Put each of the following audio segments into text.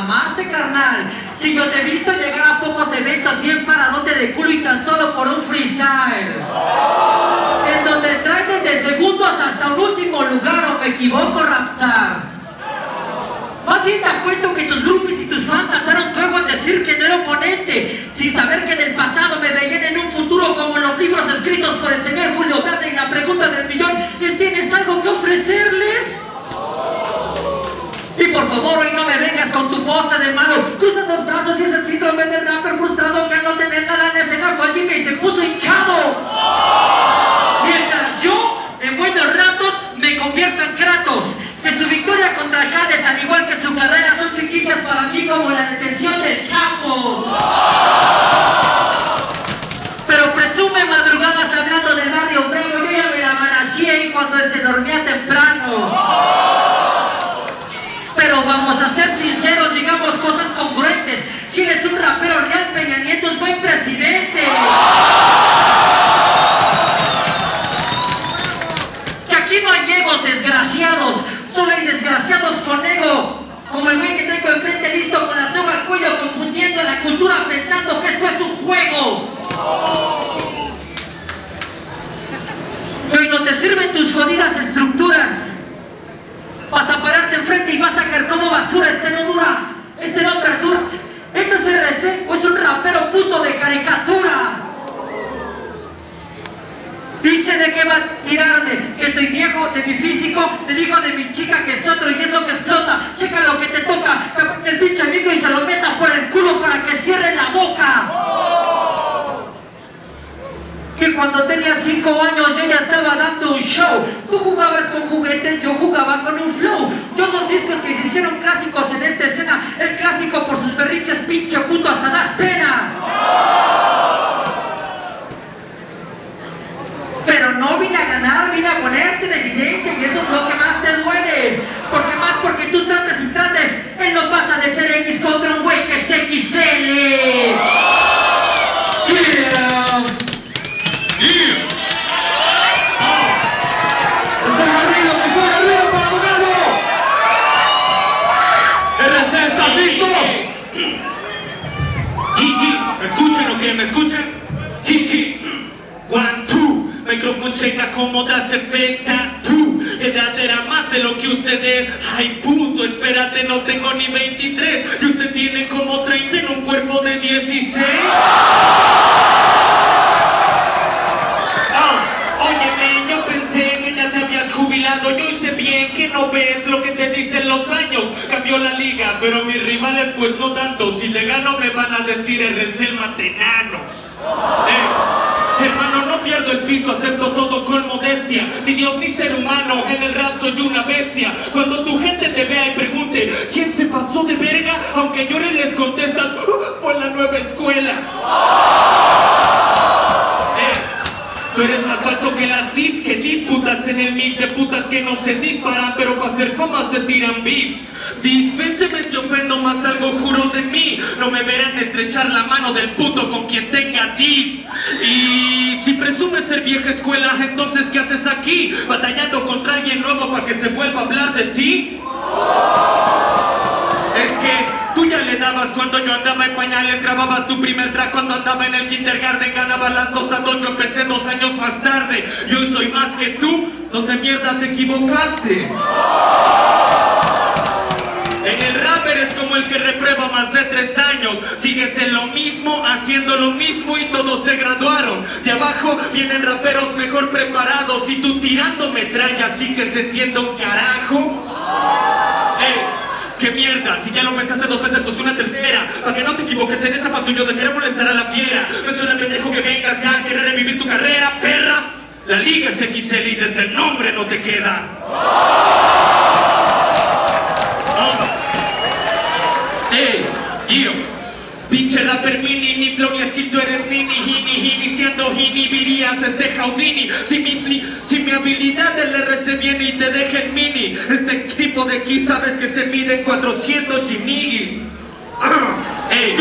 mamaste, carnal. Si yo te he visto llegar a pocos eventos bien paradote de culo y tan solo por un freestyle. En donde traes desde segundos hasta un último lugar, o me equivoco, Rapstar. Más bien te apuesto que tus groupies y tus fans alzaron fuego en decir que no era oponente, sin saber que del pasado me veían en un futuro como los libros escritos por el señor Julio Verde y la pregunta del millón es ¿tienes algo que ofrecerles? Y por favor hoy no me vengas con tu pose de malo, cruzas los brazos y es el síndrome del frustrado que al no tener nada en escena fue allí y se puso hinchado. Mientras yo, en buenos ratos, me convierto en Kratos. Que su victoria contra Hades, al igual que su carrera, son ficticias para mí como la detención del Chapo. Pero presume madrugadas hablando del barrio bravo, yo ya me la manací ahí cuando él se dormía temprano. años yo ya estaba dando un show. Tú jugabas con juguetes, yo jugaba con un flow. Yo dos discos que se hicieron clásicos en esta escena. El clásico por sus berriches, pinche puto, hasta das pena. Pero no vine a ganar, vine a ponerte en evidencia y eso es lo que más te duele. Porque más porque tú tratas y trates, él no pasa de ser X contra micrófono checa cómo das defensa, tú, edad era más de lo que usted es, ay puto, espérate, no tengo ni 23, y usted tiene como 30 en un cuerpo de 16. Ah, óyeme, yo pensé que ya te habías jubilado, yo hice bien que no ves lo que te dicen los años, cambió la liga, pero mis rivales pues no tanto, si le gano me van a decir RC matenanos. Eh, hermano, no pierdo el piso, acepto todo con modestia, ni Dios ni ser humano, en el rap soy una bestia, cuando tu gente te vea y pregunte, ¿quién se pasó de verga? Aunque lloren les contestas, "Uh, fue la nueva escuela. Eh, Tú eres más falso que las en el mic de putas que no se disparan, pero para hacer fama se tiran beef. Dispénseme si ofendo más algo, juro de mí. No me verán estrechar la mano del puto con quien tenga dis. Y si presumes ser vieja escuela, entonces ¿qué haces aquí? Batallando contra alguien nuevo para que se vuelva a hablar de ti. Es que tú ya le dabas cuando yo andaba en pañales, grababas tu primer track cuando andaba en el kindergarten, ganabas las dos a dos, yo empecé dos años más tarde. Y hoy soy más que tú, donde mierda te equivocaste. En el rap eres como el que reprueba más de tres años. Sigues en lo mismo, haciendo lo mismo y todos se graduaron. De abajo vienen raperos mejor preparados y tú tirando metralla así que se entienda un carajo. ¡Qué mierda! Si ya lo pensaste dos veces, pues una tercera. Para que no te equivoques en esa patullo de querer molestar a la fiera. Me suena pendejo que vengas a querer revivir tu carrera, perra. La liga es XL y desde el nombre no te queda. ¡Ey! Gio! Pinche rapper mini, ni flow ni skill, tú eres nini, hini, iniciando inhibirías este Houdini. Si mi, si mi habilidad del RC viene y te deja en mini, este tipo de aquí sabes que se mide en 400 ginigis. Ey,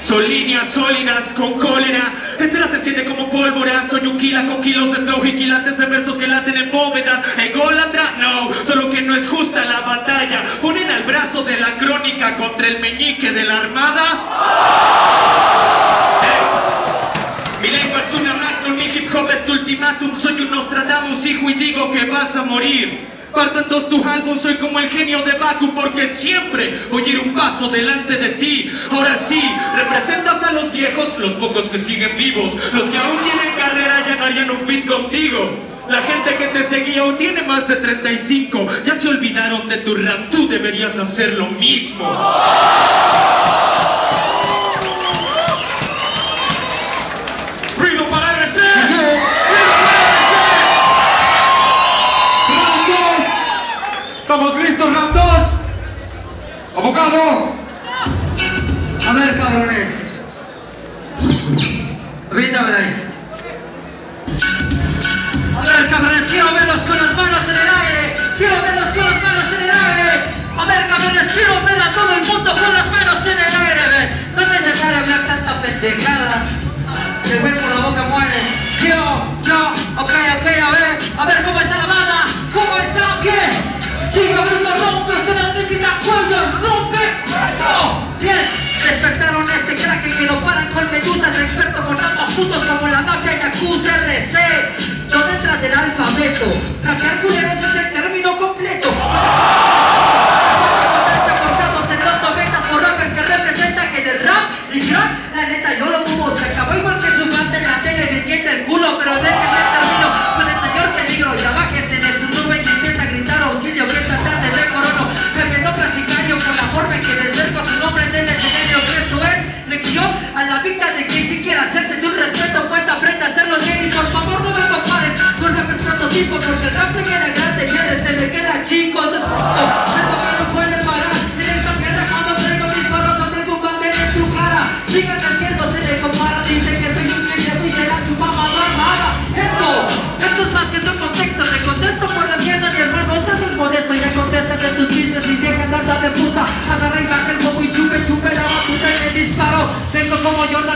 son líneas sólidas con cólera. Estrella se siente como pólvora. Soy un kila con kilos de flow y quilates de versos que laten en bóvedas. Ególatra, no, solo que no es justa la batalla. Ponen al brazo de la crónica contra el meñique de la armada. Ultimátum. Soy un Nostradamus, hijo, y digo que vas a morir. Partan todos tus álbumes, soy como el genio de Baku porque siempre voy a ir un paso delante de ti. Ahora sí, representas a los viejos, los pocos que siguen vivos, los que aún tienen carrera ya no harían un fit contigo. La gente que te seguía o tiene más de 35, ya se olvidaron de tu rap, tú deberías hacer lo mismo. Abogado. A ver, cabrones. A ver, cabrones, quiero verlos con las manos en el aire. Quiero verlos con las manos en el aire. A ver, cabrones, quiero ver a todo el mundo con las manos en el aire. No es necesario hablar tanta pendejada. Lo paran con medusas. Experto con ambos putos como la mafia Yakuza RC. No detrás del alfabeto. Hackear culeros es el término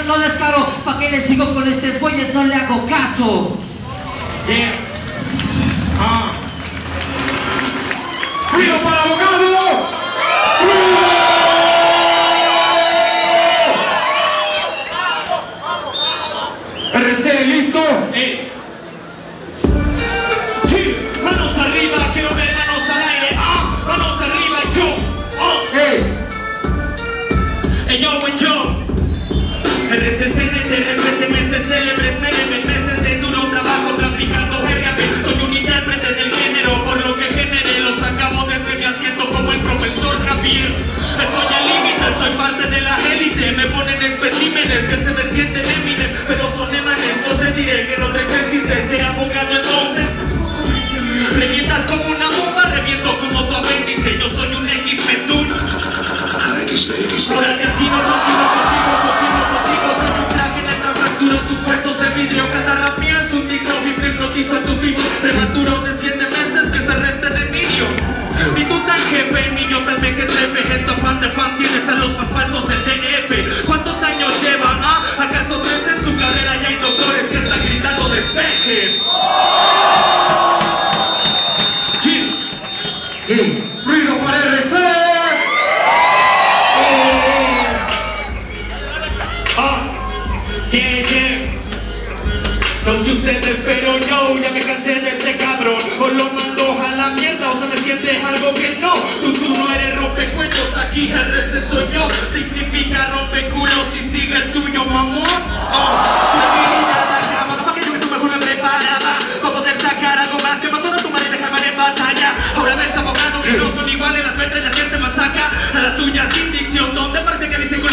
no descaro, pa' que le sigo con estos güeyes, no le hago caso. No sé ustedes, pero yo ya me cansé de este cabrón. O lo mando a la mierda, o se me siente algo que no. Tú, tú no eres rompecuellos, aquí RC soy yo. Significa rompeculos y sigue el tuyo, mamón. Oh, tu habilidad acaba, pa' que yo que tú mejor me preparaba. Pa' poder sacar algo más que toda tu madre y dejarme en batalla. Ahora ves abogado que no son iguales las letras y la gente más saca. A las suyas sin dicción, donde parece que dicen con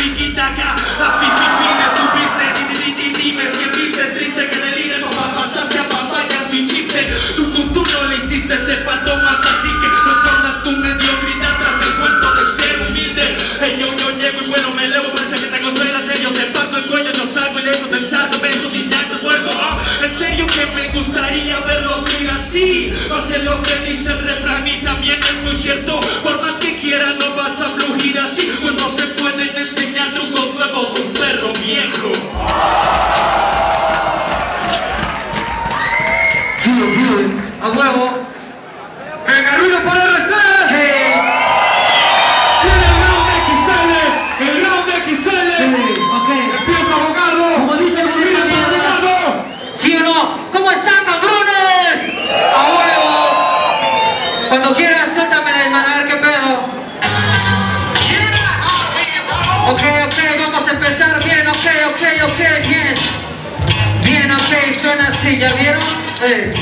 así, ¿ya vieron? Eh.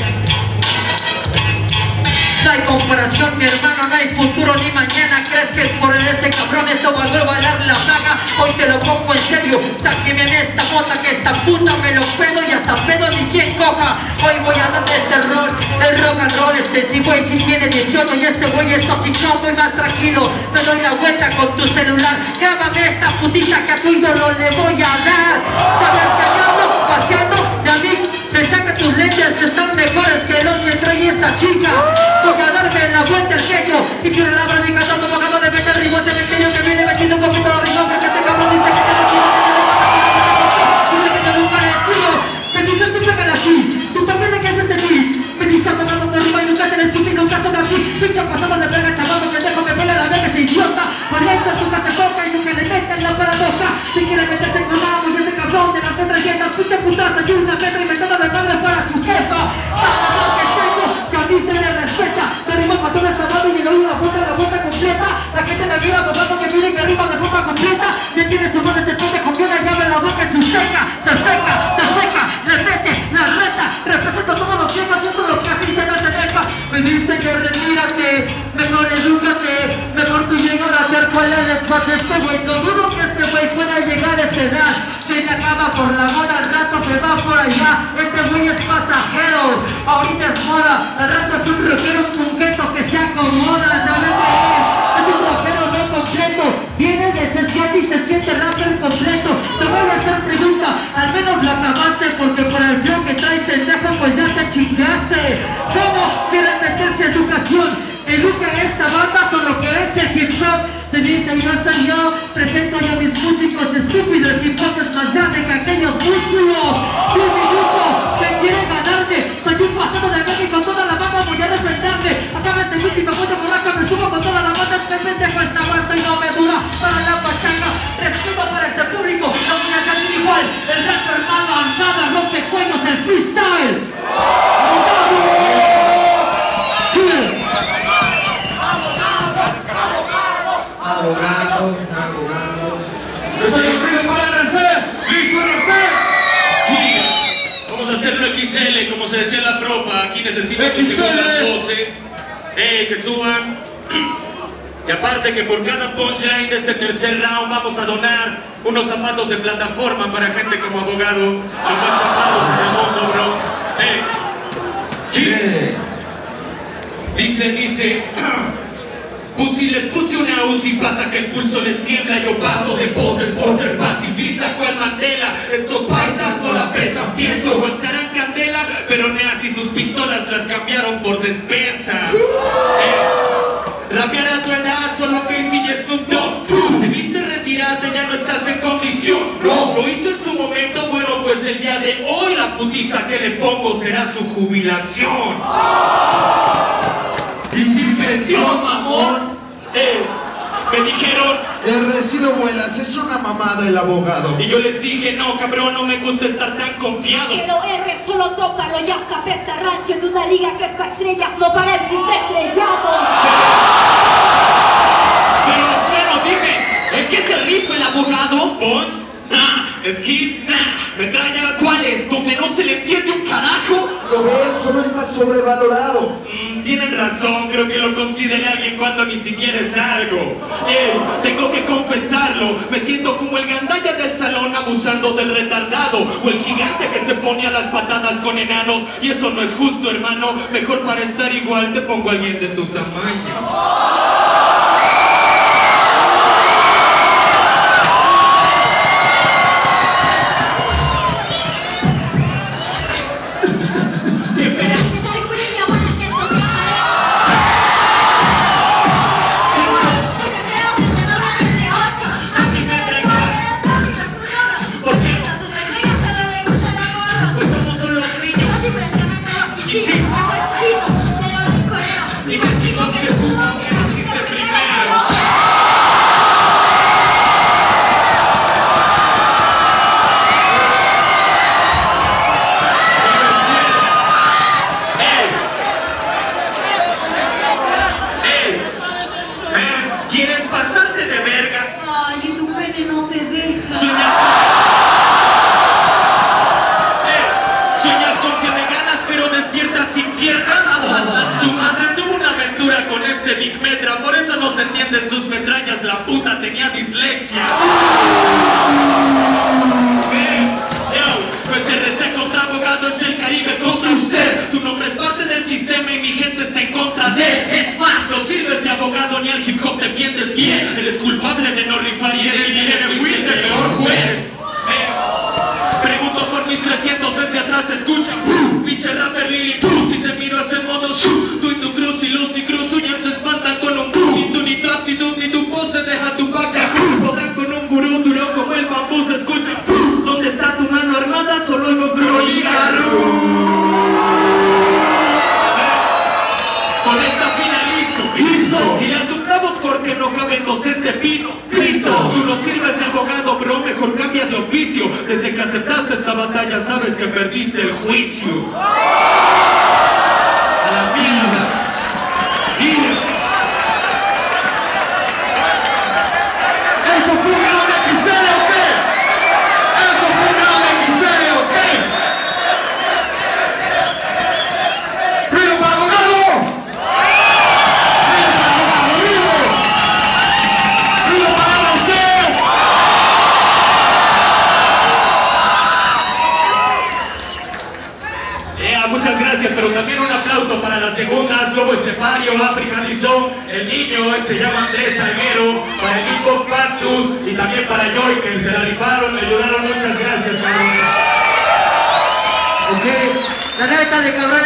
No hay comparación, mi hermano, no hay futuro ni mañana. ¿Crees que por este cabrón esto va a bailar la plaga? Hoy te lo pongo en serio. Sáqueme en esta mota que esta puta me lo pedo y hasta pedo ni quien coja. Hoy voy a darle este rol, el rock and roll. Este sí, güey, si tiene 18 y este güey es hocichón, voy más tranquilo. Me doy la vuelta con tu celular. Grábame esta putita que a tu ídolo le voy a dar. Me saca tus lentes, están mejores que los que trae esta chica. Voy a darme la vuelta el sello y quiero la mi cantando bocado de meter ritmo cementerio que viene metiendo un poquito de ritmo que este cabrón dice que te que te tiro. Me dice pégale así, tú también le quedas de ti. Me dice abogado de arriba y nunca se le escucha y nunca son así. Pincha pasada de verga, chaval, que dejo me pone la verga ese idiota. Conecta su te toca y nunca le meten la paradoja. Si quiere meterse en la mano, cabrón de letras llenas, pincha putaza y una letra inventada de madre para su jefa. Saca lo que tengo, que a mí se le respeta. Me arriba para toda esta mano y le doy la vuelta, la vuelta completa. La gente me mira abogado que viene que arriba de forma completa. Ya tiene su mano, este toque con una llave la boca en su seca. Se seca, se seca, le mete, la reta. Representa todos los temas, eso es lo que se no se deja. Me dice que retírate, mejor edúcate, allá. Este güey es pasajero, ahorita es moda. Al rato es un rockero, un punqueto que se acomoda. ¿Sabes qué es? Es un rockero no completo. Viene de C7 y se siente rapper completo. Te voy a hacer pregunta, al menos la acabaste porque por el flow que trae pendejo pues ya te chingaste. ¿Cómo quieren meterse educación? Educa esta banda con lo que es el hip hop. Dice yo soy yo, presento yo mis músicos estúpidos. Hop es más grande que aquellos músculos. Y un minuto que quiere ganarme. Soy un pasado de y con toda la banda voy a defenderme. Acá tengo y me pongo borracho, me subo con toda la banda. Este pendejo esta vuelta y no me dura para la pachanga. Respeto para este público, no voy a casi igual. El rap hermano nada rompe cuellos, el freestyle. Que suban. Y aparte que por cada punchline de este tercer round vamos a donar unos zapatos de plataforma para gente como abogado. Los más chapados en el mundo, bro. Eh. ¿Qué? Dice, dice. Pues si les puse una UCI pasa que el pulso les tiembla Yo paso de poses por ser pacifista cual Mandela Estos paisas no la pesan, pienso aguantarán candela Pero Nazi sus putiza que le pongo será su jubilación Y sin presión, mamón. Eh, me dijeron, El recibo vuelas, es una mamada el abogado. y yo les dije, no, cabrón, no me gusta estar tan confiado. Pero R solo tócalo, ya está pesta rancio de una liga que es para estrellas, no para MCs estrellados. Pero bueno, dime, ¿en qué se rifa el abogado? ¿Punch? Nah. ¿Skid? Nah. Sobrevalorado. Mm, tienen razón, creo que lo consideré alguien cuando ni siquiera es algo. Eh, tengo que confesarlo, me siento como el gandalla del salón abusando del retardado o el gigante que se pone a las patadas con enanos y eso no es justo, hermano. Mejor para estar igual te pongo a alguien de tu tamaño. Cristo. Y la nombramos porque no cabe inocente pino. Pito. Tú no sirves de abogado, pero mejor cambia de oficio. Desde que aceptaste esta batalla sabes que perdiste el juicio. ¡Oh! se llama Andrés Salguero, para el Nico Patus y también para Joy, que se la rifaron, me ayudaron, muchas gracias, cabrones. Ok, la neta de cabrón